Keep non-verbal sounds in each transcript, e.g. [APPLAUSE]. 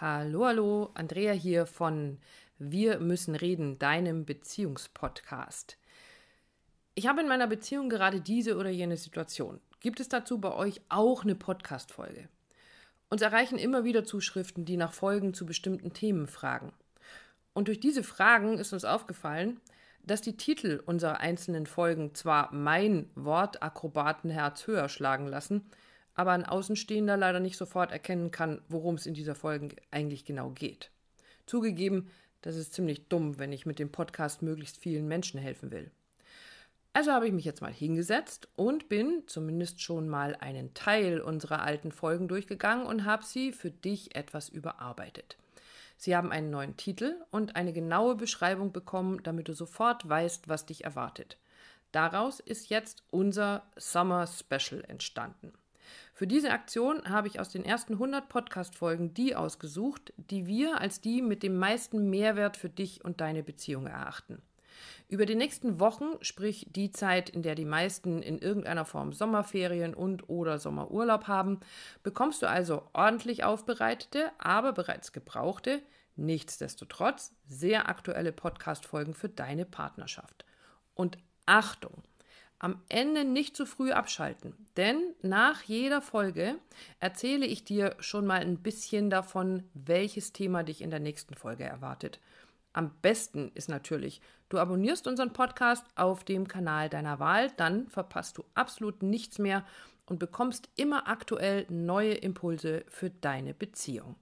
Hallo, hallo, Andrea hier von Wir müssen reden, deinem Beziehungspodcast. Ich habe in meiner Beziehung gerade diese oder jene Situation. Gibt es dazu bei euch auch eine Podcast-Folge? Uns erreichen immer wieder Zuschriften, die nach Folgen zu bestimmten Themen fragen. Und durch diese Fragen ist uns aufgefallen, dass die Titel unserer einzelnen Folgen zwar mein Wortakrobatenherz höher schlagen lassen, aber ein Außenstehender leider nicht sofort erkennen kann, worum es in dieser Folge eigentlich genau geht. Zugegeben, das ist ziemlich dumm, wenn ich mit dem Podcast möglichst vielen Menschen helfen will. Also habe ich mich jetzt mal hingesetzt und bin zumindest schon mal einen Teil unserer alten Folgen durchgegangen und habe sie für dich etwas überarbeitet. Sie haben einen neuen Titel und eine genaue Beschreibung bekommen, damit du sofort weißt, was dich erwartet. Daraus ist jetzt unser Summer Special entstanden. Für diese Aktion habe ich aus den ersten 100 Podcast-Folgen die ausgesucht, die wir als die mit dem meisten Mehrwert für dich und deine Beziehung erachten. Über die nächsten Wochen, sprich die Zeit, in der die meisten in irgendeiner Form Sommerferien und oder Sommerurlaub haben, bekommst du also ordentlich aufbereitete, aber bereits gebrauchte, nichtsdestotrotz sehr aktuelle Podcast-Folgen für deine Partnerschaft. Und Achtung! Am Ende nicht zu früh abschalten, denn nach jeder Folge erzähle ich dir schon mal ein bisschen davon, welches Thema dich in der nächsten Folge erwartet. Am besten ist natürlich, du abonnierst unseren Podcast auf dem Kanal deiner Wahl, dann verpasst du absolut nichts mehr und bekommst immer aktuell neue Impulse für deine Beziehung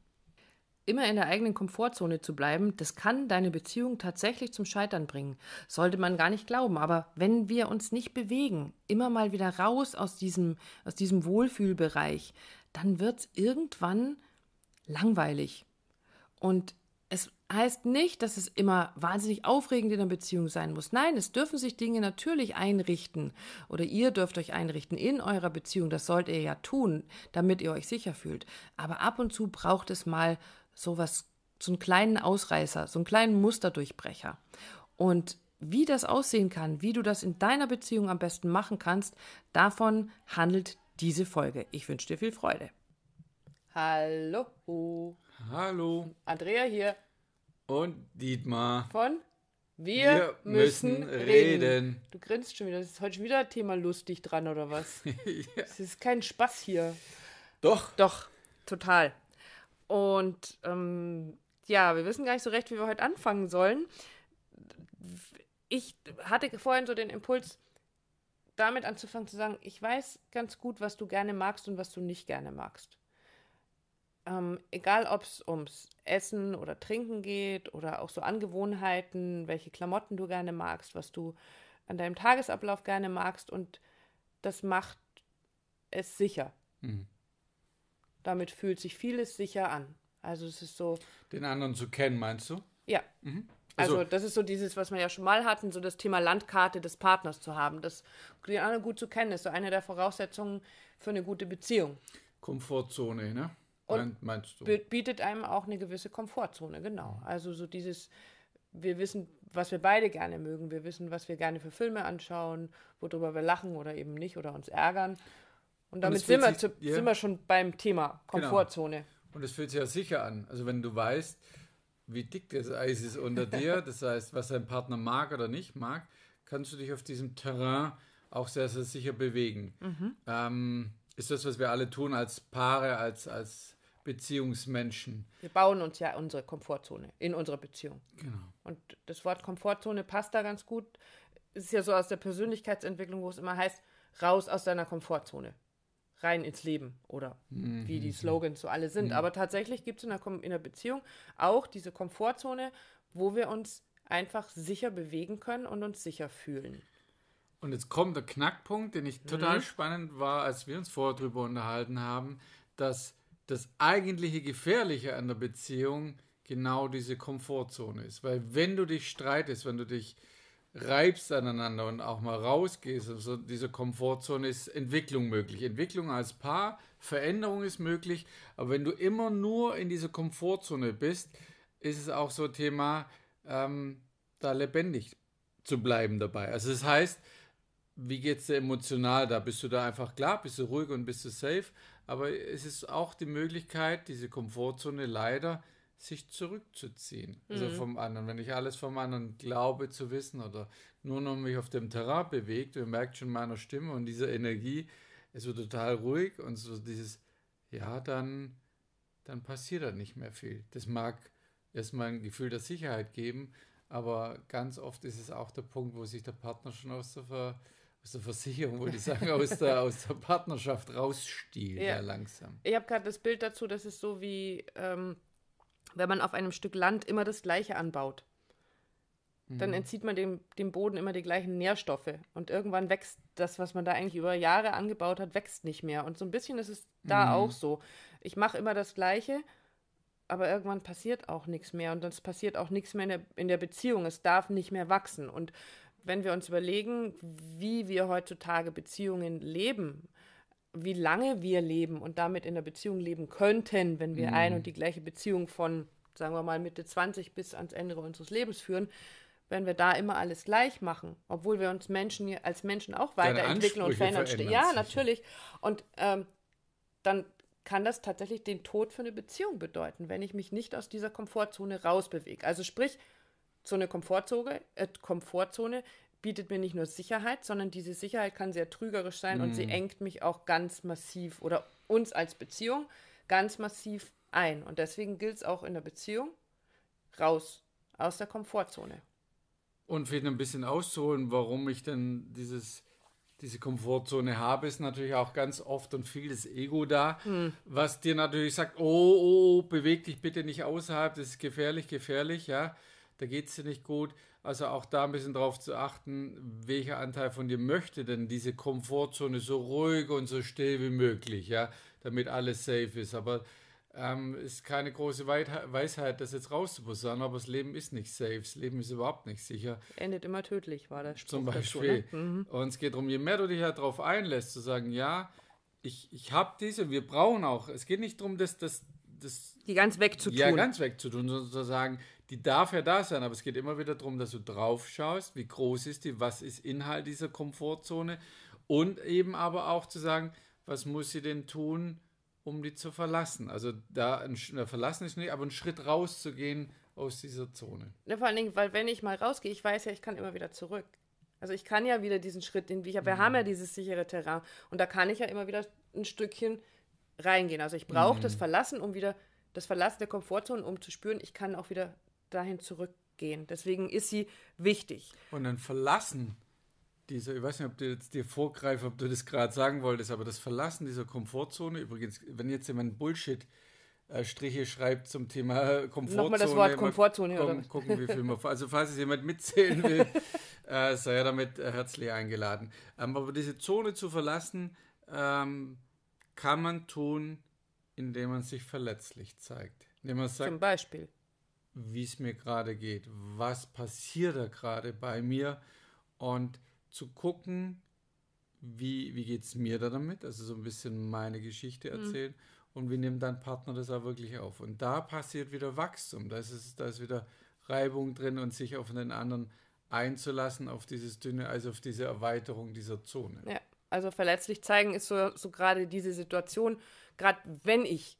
immer in der eigenen Komfortzone zu bleiben, das kann deine Beziehung tatsächlich zum Scheitern bringen. Sollte man gar nicht glauben. Aber wenn wir uns nicht bewegen, immer mal wieder raus aus diesem, aus diesem Wohlfühlbereich, dann wird es irgendwann langweilig. Und es heißt nicht, dass es immer wahnsinnig aufregend in der Beziehung sein muss. Nein, es dürfen sich Dinge natürlich einrichten oder ihr dürft euch einrichten in eurer Beziehung. Das sollt ihr ja tun, damit ihr euch sicher fühlt. Aber ab und zu braucht es mal sowas, so einen kleinen Ausreißer, so einen kleinen Musterdurchbrecher. Und wie das aussehen kann, wie du das in deiner Beziehung am besten machen kannst, davon handelt diese Folge. Ich wünsche dir viel Freude. Hallo. Hallo. Andrea hier. Und Dietmar. Von Wir, Wir müssen, müssen reden. reden. Du grinst schon wieder. Das ist heute schon wieder Thema lustig dran, oder was? [LAUGHS] ja. Das ist kein Spaß hier. Doch. Doch, total. Und ähm, ja, wir wissen gar nicht so recht, wie wir heute anfangen sollen. Ich hatte vorhin so den Impuls, damit anzufangen zu sagen, ich weiß ganz gut, was du gerne magst und was du nicht gerne magst. Ähm, egal, ob es ums Essen oder Trinken geht oder auch so Angewohnheiten, welche Klamotten du gerne magst, was du an deinem Tagesablauf gerne magst und das macht es sicher. Mhm. Damit fühlt sich vieles sicher an. Also es ist so. Den anderen zu kennen, meinst du? Ja. Mhm. Also, also, das ist so dieses, was wir ja schon mal hatten, so das Thema Landkarte des Partners zu haben. Das den anderen gut zu kennen, ist so eine der Voraussetzungen für eine gute Beziehung. Komfortzone, ne? Und meinst du? bietet einem auch eine gewisse Komfortzone, genau. Also so dieses, wir wissen, was wir beide gerne mögen, wir wissen, was wir gerne für Filme anschauen, worüber wir lachen oder eben nicht oder uns ärgern. Und damit und sind, wir sich, ja. sind wir schon beim Thema genau. Komfortzone. Genau. Und es fühlt sich ja sicher an. Also wenn du weißt, wie dick das Eis ist unter [LAUGHS] dir, das heißt, was dein Partner mag oder nicht mag, kannst du dich auf diesem Terrain auch sehr, sehr sicher bewegen. Mhm. Ähm, ist das, was wir alle tun als Paare, als, als Beziehungsmenschen. Wir bauen uns ja unsere Komfortzone in unserer Beziehung. Genau. Und das Wort Komfortzone passt da ganz gut. Es ist ja so aus der Persönlichkeitsentwicklung, wo es immer heißt, raus aus deiner Komfortzone rein ins Leben oder mhm. wie die Slogans so alle sind. Mhm. Aber tatsächlich gibt es in, in der Beziehung auch diese Komfortzone, wo wir uns einfach sicher bewegen können und uns sicher fühlen. Und jetzt kommt der Knackpunkt, den ich total mhm. spannend war, als wir uns vorher darüber unterhalten haben, dass das eigentliche Gefährliche an der Beziehung genau diese Komfortzone ist. Weil wenn du dich streitest, wenn du dich reibst aneinander und auch mal rausgehst, also diese Komfortzone ist Entwicklung möglich. Entwicklung als Paar, Veränderung ist möglich, aber wenn du immer nur in dieser Komfortzone bist, ist es auch so ein Thema, ähm, da lebendig zu bleiben dabei. Also das heißt, wie geht es dir emotional da? Bist du da einfach klar, bist du ruhig und bist du safe? Aber es ist auch die Möglichkeit, diese Komfortzone leider sich zurückzuziehen. Also mhm. vom anderen. Wenn ich alles vom anderen glaube zu wissen oder nur noch mich auf dem Terrain bewegt, ihr merkt schon meiner Stimme und dieser Energie, es wird total ruhig und so dieses, ja, dann, dann passiert da nicht mehr viel. Das mag erstmal ein Gefühl der Sicherheit geben, aber ganz oft ist es auch der Punkt, wo sich der Partner schon aus der, Ver, aus der Versicherung, würde ich sagen, aus der, [LAUGHS] aus der Partnerschaft rausstiehlt, ja. ja langsam. Ich habe gerade das Bild dazu, das ist so wie, ähm, wenn man auf einem Stück Land immer das Gleiche anbaut. Dann mhm. entzieht man dem, dem Boden immer die gleichen Nährstoffe. Und irgendwann wächst das, was man da eigentlich über Jahre angebaut hat, wächst nicht mehr. Und so ein bisschen ist es da mhm. auch so. Ich mache immer das Gleiche aber irgendwann passiert auch nichts mehr und es passiert auch nichts mehr in der, in der Beziehung. Es darf nicht mehr wachsen. Und wenn wir uns überlegen, wie wir heutzutage Beziehungen leben, wie lange wir leben und damit in der Beziehung leben könnten, wenn wir mhm. ein und die gleiche Beziehung von, sagen wir mal, Mitte 20 bis ans Ende unseres Lebens führen, wenn wir da immer alles gleich machen, obwohl wir uns Menschen als Menschen auch weiterentwickeln und verändern. Ja, natürlich. Und ähm, dann kann das tatsächlich den Tod für eine Beziehung bedeuten, wenn ich mich nicht aus dieser Komfortzone rausbewege. Also sprich, so eine Komfortzone, äh, Komfortzone bietet mir nicht nur Sicherheit, sondern diese Sicherheit kann sehr trügerisch sein mm. und sie mhm. engt mich auch ganz massiv oder uns als Beziehung ganz massiv ein. Und deswegen gilt es auch in der Beziehung raus aus der Komfortzone. Und vielleicht ein bisschen auszuholen, warum ich denn dieses diese Komfortzone habe, ist natürlich auch ganz oft und viel das Ego da, hm. was dir natürlich sagt, oh, oh, oh, beweg dich bitte nicht außerhalb, das ist gefährlich, gefährlich, ja, da geht es dir nicht gut. Also auch da ein bisschen drauf zu achten, welcher Anteil von dir möchte denn diese Komfortzone so ruhig und so still wie möglich, ja, damit alles safe ist. Aber ähm, ist keine große Weisheit, das jetzt rauszuposaunen, aber das Leben ist nicht safe, das Leben ist überhaupt nicht sicher. Endet immer tödlich, war das Zum Beispiel. Dazu, ne? mhm. Und es geht darum, je mehr du dich halt darauf einlässt, zu sagen, ja, ich, ich habe diese, wir brauchen auch, es geht nicht darum, dass das, das die ganz wegzutun. Ja, ganz wegzutun, sondern zu sagen, die darf ja da sein, aber es geht immer wieder darum, dass du drauf schaust, wie groß ist die, was ist Inhalt dieser Komfortzone und eben aber auch zu sagen, was muss sie denn tun, um die zu verlassen. Also da ein, verlassen ist nicht, aber einen Schritt rauszugehen aus dieser Zone. Ja, vor allen Dingen, weil wenn ich mal rausgehe, ich weiß ja, ich kann immer wieder zurück. Also ich kann ja wieder diesen Schritt, den wir, wir mhm. haben ja dieses sichere Terrain und da kann ich ja immer wieder ein Stückchen reingehen. Also ich brauche mhm. das Verlassen, um wieder das Verlassen der Komfortzone, um zu spüren, ich kann auch wieder dahin zurückgehen. Deswegen ist sie wichtig. Und ein Verlassen dieser, ich weiß nicht, ob du jetzt dir vorgreifst, ob du das gerade sagen wolltest, aber das Verlassen dieser Komfortzone, übrigens, wenn jetzt jemand Bullshit äh, Striche schreibt zum Thema Komfortzone. Nochmal das Wort Komfortzone, mal, oder? Gucken, wie viel man, also falls es jemand mitzählen will, [LAUGHS] äh, sei er damit äh, herzlich eingeladen. Ähm, aber diese Zone zu verlassen, ähm, kann man tun, indem man sich verletzlich zeigt. Indem man sagt, zum Beispiel. Wie es mir gerade geht, was passiert da gerade bei mir und zu gucken, wie, wie geht es mir da damit, also so ein bisschen meine Geschichte mhm. erzählen mhm. und wie nimmt dein Partner das auch wirklich auf. Und da passiert wieder Wachstum, da ist, da ist wieder Reibung drin und sich auf den anderen einzulassen, auf dieses dünne, also auf diese Erweiterung dieser Zone. Ja, also verletzlich zeigen ist so, so gerade diese Situation, gerade wenn ich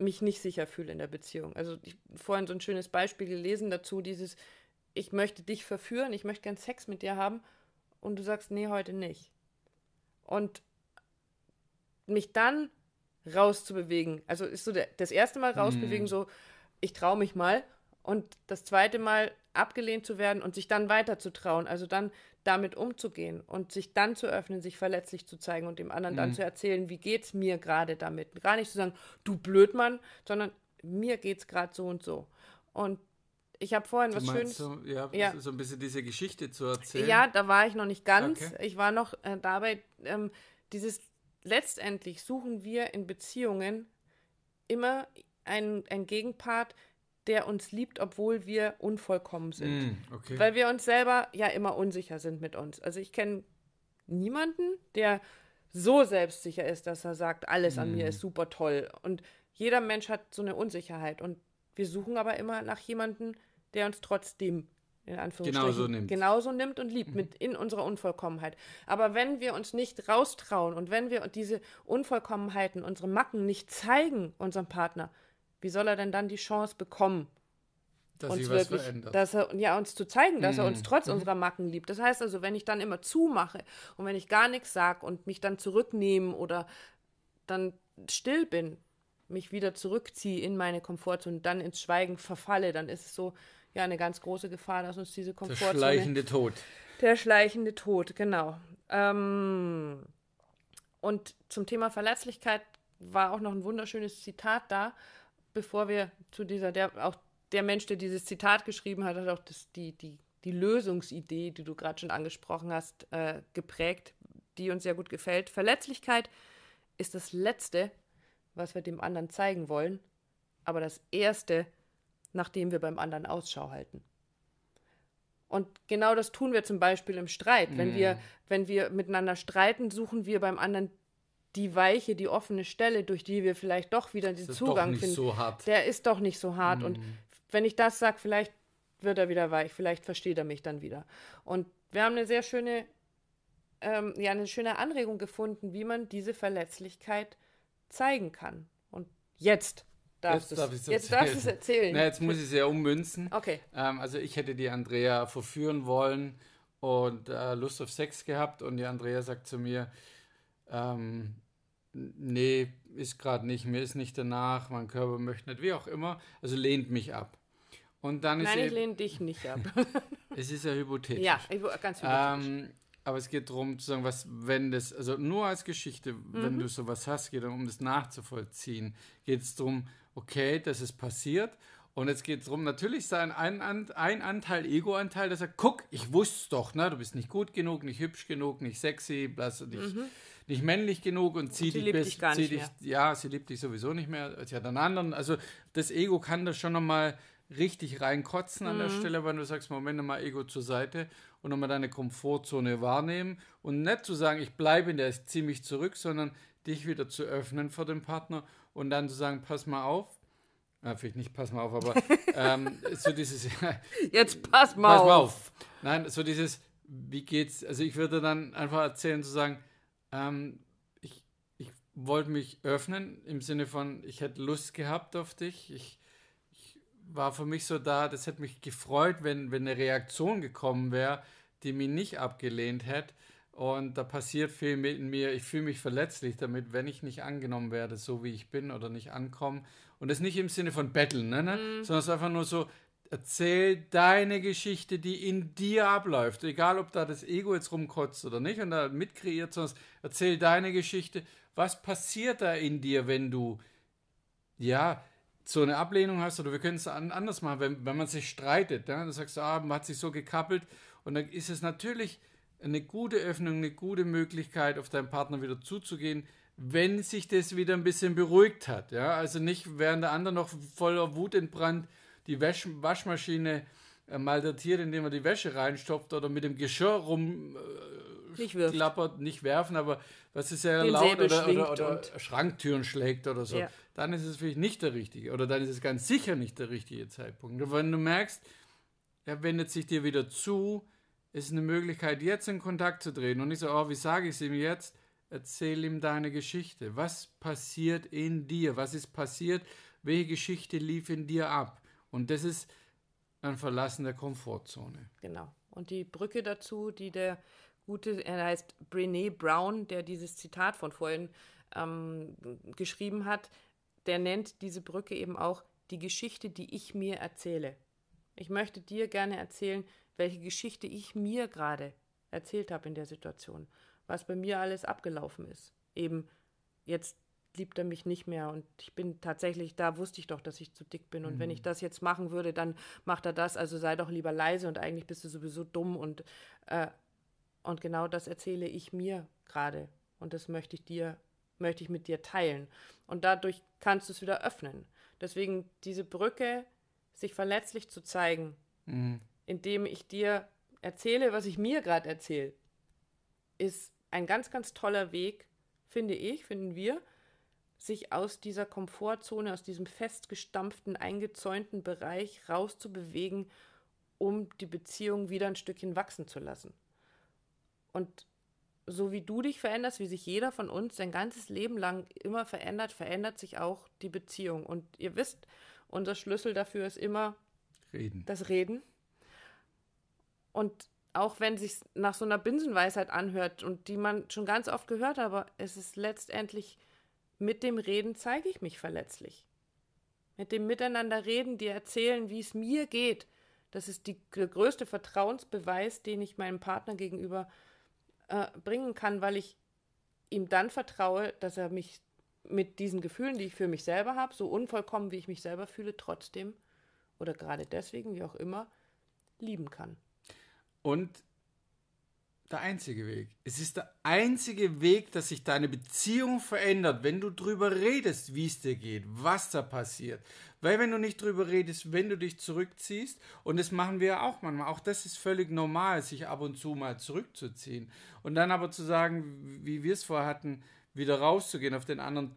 mich nicht sicher fühle in der Beziehung. Also ich vorhin so ein schönes Beispiel gelesen dazu, dieses, ich möchte dich verführen, ich möchte gern Sex mit dir haben und du sagst, nee, heute nicht. Und mich dann rauszubewegen, also ist so der, das erste Mal rausbewegen, mm. so, ich traue mich mal und das zweite Mal abgelehnt zu werden und sich dann weiter zu trauen, also dann damit umzugehen und sich dann zu öffnen, sich verletzlich zu zeigen und dem anderen mm. dann mhm. zu erzählen, wie geht's mir gerade damit. Gar nicht zu sagen, du Blödmann, sondern mir geht's gerade so und so. Und ich habe vorhin was Schönes. So, ja, ja, so ein bisschen diese Geschichte zu erzählen. Ja, da war ich noch nicht ganz. Okay. Ich war noch äh, dabei, ähm, dieses letztendlich suchen wir in Beziehungen immer einen, einen Gegenpart, der uns liebt, obwohl wir unvollkommen sind. Mm, okay. Weil wir uns selber ja immer unsicher sind mit uns. Also ich kenne niemanden, der so selbstsicher ist, dass er sagt, alles mm. an mir mm. ist super toll. Und jeder Mensch hat so eine Unsicherheit. Und wir suchen aber immer nach jemandem, der uns trotzdem in Anführungsstrichen, genauso nimmt, genauso nimmt und liebt, mhm. mit in unserer Unvollkommenheit. Aber wenn wir uns nicht raustrauen und wenn wir diese Unvollkommenheiten, unsere Macken nicht zeigen unserem Partner, wie soll er denn dann die Chance bekommen, dass uns wirklich, verändert. dass er ja uns zu zeigen, dass mhm. er uns trotz mhm. unserer Macken liebt. Das heißt also, wenn ich dann immer zumache und wenn ich gar nichts sage und mich dann zurücknehme oder dann still bin, mich wieder zurückziehe in meine Komfortzone und dann ins Schweigen verfalle, dann ist es so ja eine ganz große Gefahr, dass uns diese Komfortzone. Der schleichende Tod. Der schleichende Tod, genau. Ähm, und zum Thema Verletzlichkeit war auch noch ein wunderschönes Zitat da, bevor wir zu dieser, der, auch der Mensch, der dieses Zitat geschrieben hat, hat auch das, die, die, die Lösungsidee, die du gerade schon angesprochen hast, äh, geprägt, die uns sehr gut gefällt. Verletzlichkeit ist das Letzte, was wir dem anderen zeigen wollen, aber das Erste, nachdem wir beim anderen Ausschau halten. Und genau das tun wir zum Beispiel im Streit. Wenn, mm. wir, wenn wir miteinander streiten, suchen wir beim anderen die weiche, die offene Stelle, durch die wir vielleicht doch wieder den Zugang finden. So der ist doch nicht so hart. Mm. Und wenn ich das sage, vielleicht wird er wieder weich, vielleicht versteht er mich dann wieder. Und wir haben eine sehr schöne, ähm, ja, eine schöne Anregung gefunden, wie man diese Verletzlichkeit zeigen kann. Und jetzt darfst darf es, jetzt darfst du es erzählen. Na, jetzt muss ich es ja ummünzen. Okay. Ähm, also ich hätte die Andrea verführen wollen und äh, Lust auf Sex gehabt und die Andrea sagt zu mir, ähm, nee, ist gerade nicht, mir ist nicht danach, mein Körper möchte nicht, wie auch immer, also lehnt mich ab. Und dann Nein, ist ich lehne dich nicht ab. [LAUGHS] es ist ja hypothetisch. Ja, ganz hypothetisch. Ähm, aber es geht darum zu sagen, was, wenn das, also nur als Geschichte, mhm. wenn du sowas hast, geht es um das nachzuvollziehen. Geht es darum, okay, das ist passiert. Und jetzt geht es darum, natürlich sein ein, ein Anteil, Ego-Anteil, dass er, guck, ich wusste es doch, ne? Du bist nicht gut genug, nicht hübsch genug, nicht sexy, nicht, mhm. Nicht männlich genug und zieh dich bis, dich, zieh dich ja, sie liebt dich sowieso nicht mehr. Sie hat einen anderen. Also das Ego kann das schon nochmal richtig reinkotzen an mhm. der Stelle, wenn du sagst, Moment mal Ego zur Seite und nochmal deine Komfortzone wahrnehmen und nicht zu sagen, ich bleibe in der, ich ziehe mich zurück, sondern dich wieder zu öffnen vor dem Partner und dann zu sagen, pass mal auf, ja, vielleicht nicht, pass mal auf, aber [LAUGHS] ähm, so dieses. [LAUGHS] Jetzt pass mal, pass mal auf. auf. Nein, so dieses, wie geht's? Also ich würde dann einfach erzählen, zu sagen, ähm, ich, ich wollte mich öffnen im Sinne von, ich hätte Lust gehabt auf dich. Ich, war für mich so da, das hätte mich gefreut, wenn, wenn eine Reaktion gekommen wäre, die mich nicht abgelehnt hätte. Und da passiert viel mit mir. Ich fühle mich verletzlich damit, wenn ich nicht angenommen werde, so wie ich bin oder nicht ankomme. Und das nicht im Sinne von Betteln, ne, ne? Mhm. sondern es ist einfach nur so, erzähl deine Geschichte, die in dir abläuft. Egal, ob da das Ego jetzt rumkotzt oder nicht und da mitkreiert, sondern erzähl deine Geschichte. Was passiert da in dir, wenn du, ja, so eine Ablehnung hast, oder wir können es anders machen, wenn, wenn man sich streitet, ja, dann sagst du, ah, man hat sich so gekappelt und dann ist es natürlich eine gute Öffnung, eine gute Möglichkeit, auf deinen Partner wieder zuzugehen, wenn sich das wieder ein bisschen beruhigt hat. Ja? Also nicht, während der andere noch voller Wut entbrannt die Wasch Waschmaschine äh, malträtiert, indem er die Wäsche reinstopft oder mit dem Geschirr rum äh, nicht nicht werfen, aber was ist ja laut oder, oder, oder Schranktüren schlägt oder so. Ja dann ist es vielleicht nicht der richtige oder dann ist es ganz sicher nicht der richtige Zeitpunkt. Und wenn du merkst, er wendet sich dir wieder zu, ist eine Möglichkeit, jetzt in Kontakt zu treten und nicht so, oh, wie sage ich es ihm jetzt? Erzähl ihm deine Geschichte. Was passiert in dir? Was ist passiert? Welche Geschichte lief in dir ab? Und das ist ein Verlassen der Komfortzone. Genau. Und die Brücke dazu, die der gute, er heißt Brene Brown, der dieses Zitat von vorhin ähm, geschrieben hat, der nennt diese Brücke eben auch die Geschichte, die ich mir erzähle. Ich möchte dir gerne erzählen, welche Geschichte ich mir gerade erzählt habe in der Situation, was bei mir alles abgelaufen ist. Eben, jetzt liebt er mich nicht mehr und ich bin tatsächlich, da wusste ich doch, dass ich zu dick bin und mhm. wenn ich das jetzt machen würde, dann macht er das, also sei doch lieber leise und eigentlich bist du sowieso dumm und, äh, und genau das erzähle ich mir gerade und das möchte ich dir möchte ich mit dir teilen. Und dadurch kannst du es wieder öffnen. Deswegen diese Brücke, sich verletzlich zu zeigen, mhm. indem ich dir erzähle, was ich mir gerade erzähle, ist ein ganz, ganz toller Weg, finde ich, finden wir, sich aus dieser Komfortzone, aus diesem festgestampften, eingezäunten Bereich rauszubewegen um die Beziehung wieder ein Stückchen wachsen zu lassen. Und so wie du dich veränderst, wie sich jeder von uns sein ganzes Leben lang immer verändert, verändert sich auch die Beziehung. Und ihr wisst, unser Schlüssel dafür ist immer Reden. das Reden. Und auch wenn sich nach so einer Binsenweisheit anhört und die man schon ganz oft gehört hat, aber es ist letztendlich mit dem Reden zeige ich mich verletzlich. Mit dem Miteinander reden, dir erzählen, wie es mir geht. Das ist die, der größte Vertrauensbeweis, den ich meinem Partner gegenüber äh, bringen kann, weil ich ihm dann vertraue, dass er mich mit diesen Gefühlen, die ich für mich selber habe, so unvollkommen, wie ich mich selber fühle, trotzdem oder gerade deswegen, wie auch immer, lieben kann. Und der einzige Weg. Es ist der einzige Weg, dass sich deine Beziehung verändert, wenn du drüber redest, wie es dir geht, was da passiert. Weil wenn du nicht drüber redest, wenn du dich zurückziehst, und das machen wir ja auch manchmal, auch das ist völlig normal, sich ab und zu mal zurückzuziehen. Und dann aber zu sagen, wie wir es vorher hatten, wieder rauszugehen, auf den anderen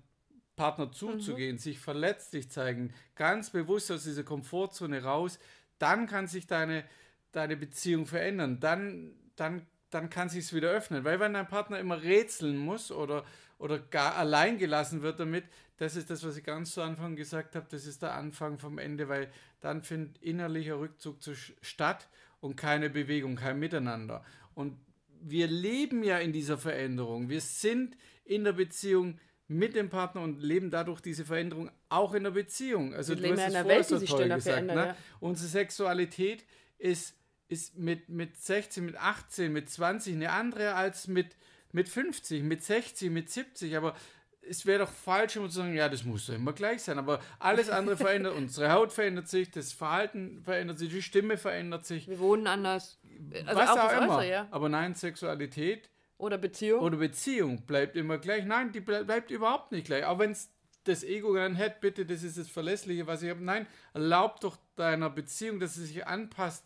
Partner zuzugehen, mhm. sich verletzlich zeigen, ganz bewusst aus dieser Komfortzone raus, dann kann sich deine, deine Beziehung verändern. Dann, dann dann kann sich es wieder öffnen. Weil wenn dein Partner immer rätseln muss oder, oder gar allein gelassen wird damit, das ist das, was ich ganz zu Anfang gesagt habe, das ist der Anfang vom Ende, weil dann findet innerlicher Rückzug zu, statt und keine Bewegung, kein Miteinander. Und wir leben ja in dieser Veränderung. Wir sind in der Beziehung mit dem Partner und leben dadurch diese Veränderung auch in der Beziehung. Also wir leben in einer Welt, die sich ständig verändert. Ne? Ja. Unsere Sexualität ist ist mit, mit 16, mit 18, mit 20 eine andere als mit, mit 50, mit 60, mit 70. Aber es wäre doch falsch, um zu sagen, ja, das muss doch immer gleich sein. Aber alles andere verändert, [LAUGHS] unsere Haut verändert sich, das Verhalten verändert sich, die Stimme verändert sich. Wir wohnen anders. Also Was auch, auch immer. Äußere, ja. Aber nein, Sexualität oder Beziehung oder Beziehung bleibt immer gleich. Nein, die bleibt überhaupt nicht gleich. Auch wenn es das Ego dann hat, bitte, das ist das Verlässliche, was ich habe. Nein, erlaub doch deiner Beziehung, dass sie sich anpasst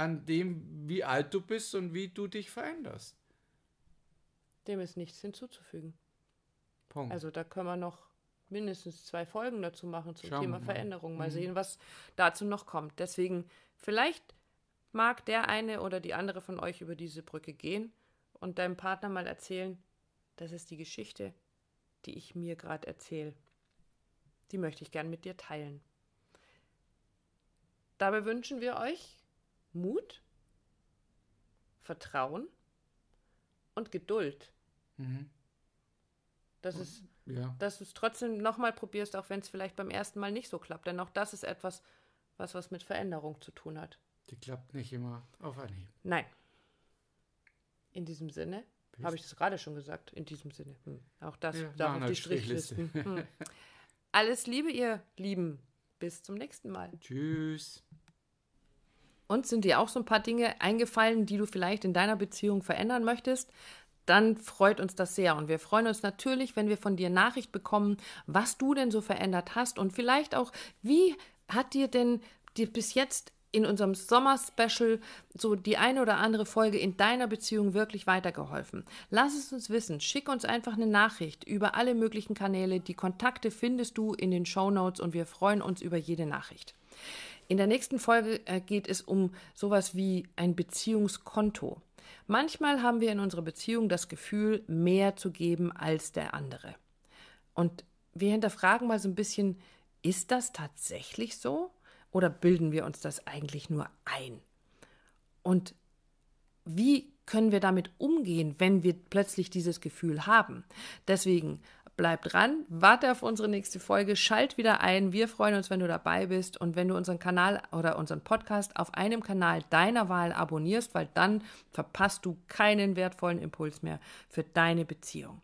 an dem, wie alt du bist und wie du dich veränderst. Dem ist nichts hinzuzufügen. Punkt. Also da können wir noch mindestens zwei Folgen dazu machen zum Schauen Thema Veränderung. Mal mhm. sehen, was dazu noch kommt. Deswegen, vielleicht mag der eine oder die andere von euch über diese Brücke gehen und deinem Partner mal erzählen, das ist die Geschichte, die ich mir gerade erzähle. Die möchte ich gern mit dir teilen. Dabei wünschen wir euch Mut, Vertrauen und Geduld. Mhm. Dass, es, ja. dass du es trotzdem nochmal probierst, auch wenn es vielleicht beim ersten Mal nicht so klappt. Denn auch das ist etwas, was was mit Veränderung zu tun hat. Die klappt nicht immer auf Anhieb. Nein. In diesem Sinne, habe ich das gerade schon gesagt, in diesem Sinne. Hm. Auch das ja, darf auf die Strichlisten. [LAUGHS] Hm. Alles Liebe, ihr Lieben. Bis zum nächsten Mal. Tschüss. Und sind dir auch so ein paar Dinge eingefallen, die du vielleicht in deiner Beziehung verändern möchtest? Dann freut uns das sehr. Und wir freuen uns natürlich, wenn wir von dir Nachricht bekommen, was du denn so verändert hast und vielleicht auch, wie hat dir denn dir bis jetzt in unserem Sommer-Special so die eine oder andere Folge in deiner Beziehung wirklich weitergeholfen? Lass es uns wissen. Schick uns einfach eine Nachricht über alle möglichen Kanäle. Die Kontakte findest du in den Show Notes und wir freuen uns über jede Nachricht. In der nächsten Folge äh, geht es um sowas wie ein Beziehungskonto. Manchmal haben wir in unserer Beziehung das Gefühl, mehr zu geben als der andere. Und wir hinterfragen mal so ein bisschen, ist das tatsächlich so? Oder bilden wir uns das eigentlich nur ein? Und wie können wir damit umgehen, wenn wir plötzlich dieses Gefühl haben? Deswegen Bleib dran, warte auf unsere nächste Folge, schalt wieder ein. Wir freuen uns, wenn du dabei bist und wenn du unseren Kanal oder unseren Podcast auf einem Kanal deiner Wahl abonnierst, weil dann verpasst du keinen wertvollen Impuls mehr für deine Beziehung.